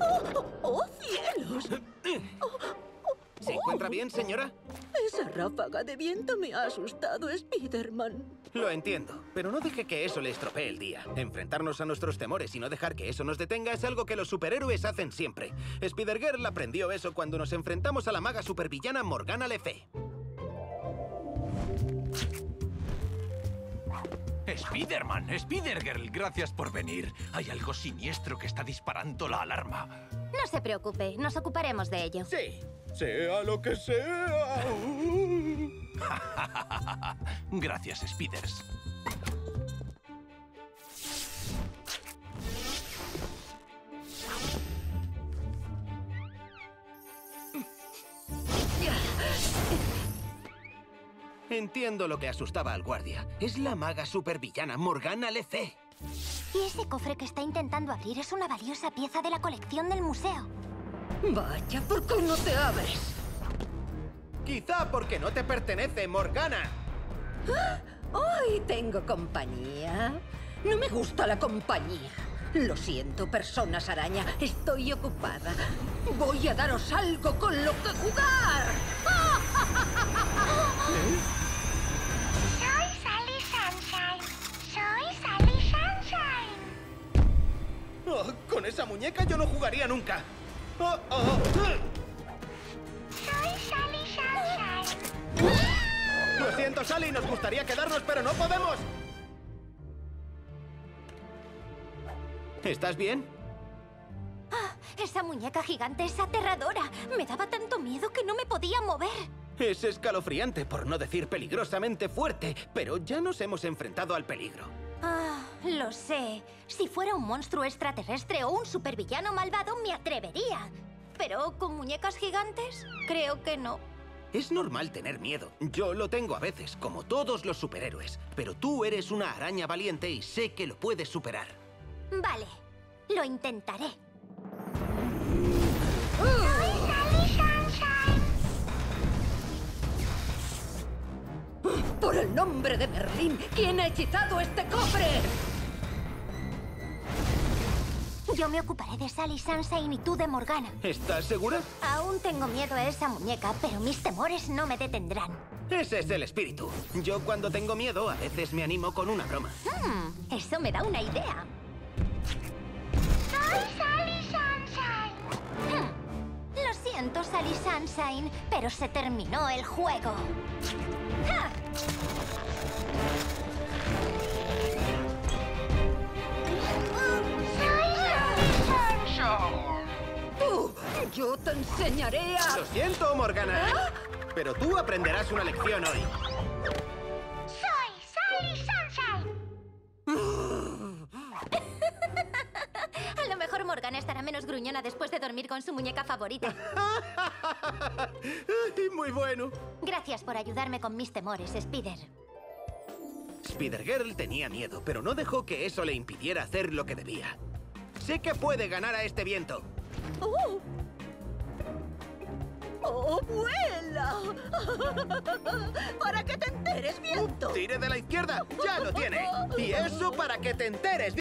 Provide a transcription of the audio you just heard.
¡Oh, oh, cielos! ¿Se encuentra bien, señora? Esa ráfaga de viento me ha asustado, Spiderman. Lo entiendo, pero no deje que eso le estropee el día. Enfrentarnos a nuestros temores y no dejar que eso nos detenga es algo que los superhéroes hacen siempre. Spider-Girl aprendió eso cuando nos enfrentamos a la maga supervillana Morgana Le Fay. Spiderman, Spider-Girl, gracias por venir. Hay algo siniestro que está disparando la alarma. No se preocupe, nos ocuparemos de ello. Sí, sea lo que sea. Gracias, Spiders. Entiendo lo que asustaba al guardia. Es la maga supervillana Morgana Le Fay. Y ese cofre que está intentando abrir es una valiosa pieza de la colección del museo. Vaya, ¿por qué no te abres? Quizá porque no te pertenece, Morgana. Hoy tengo compañía. No me gusta la compañía. Lo siento, personas araña. Estoy ocupada. Voy a daros algo con lo que jugar. Soy Oh, con esa muñeca yo no jugaría nunca. Oh, oh. Soy Sally Sunshine. Lo siento, Sally, nos gustaría quedarnos, pero no podemos. ¿Estás bien? Esa muñeca gigante es aterradora. Me daba tanto miedo que no me podía mover. Es escalofriante, por no decir peligrosamente fuerte, pero ya nos hemos enfrentado al peligro. Ah, lo sé. Si fuera un monstruo extraterrestre o un supervillano malvado, me atrevería. Pero con muñecas gigantes, creo que no. Es normal tener miedo. Yo lo tengo a veces, como todos los superhéroes. Pero tú eres una araña valiente y sé que lo puedes superar. Vale, lo intentaré. Por el nombre de Merlín, ¿quién ha hechizado este cofre? Yo me ocuparé de Sally Sunshine y tú de Morgana. ¿Estás segura? Aún tengo miedo a esa muñeca, pero mis temores no me detendrán. Ese es el espíritu. Yo cuando tengo miedo a veces me animo con una broma. Hmm, eso me da una idea. Soy Sally Sunshine. Hmm, Lo siento, Sally Sunshine, pero se terminó el juego. ¡Ja! Yo te enseñaré a... Lo siento, Morgana. Pero tú aprenderás una lección hoy. Soy Sally Sunshine. A lo mejor Morgana estará menos gruñona después de dormir con su muñeca favorita. Muy bueno. Gracias por ayudarme con mis temores, Spider. Spider-Girl tenía miedo, pero no dejó que eso le impidiera hacer lo que debía. Sé que puede ganar a este viento. ¡Oh! ¡Oh, vuela! ¡Para que te enteres, viento! ¡Tire de la izquierda! ¡Ya lo tiene! Y eso para que te enteres.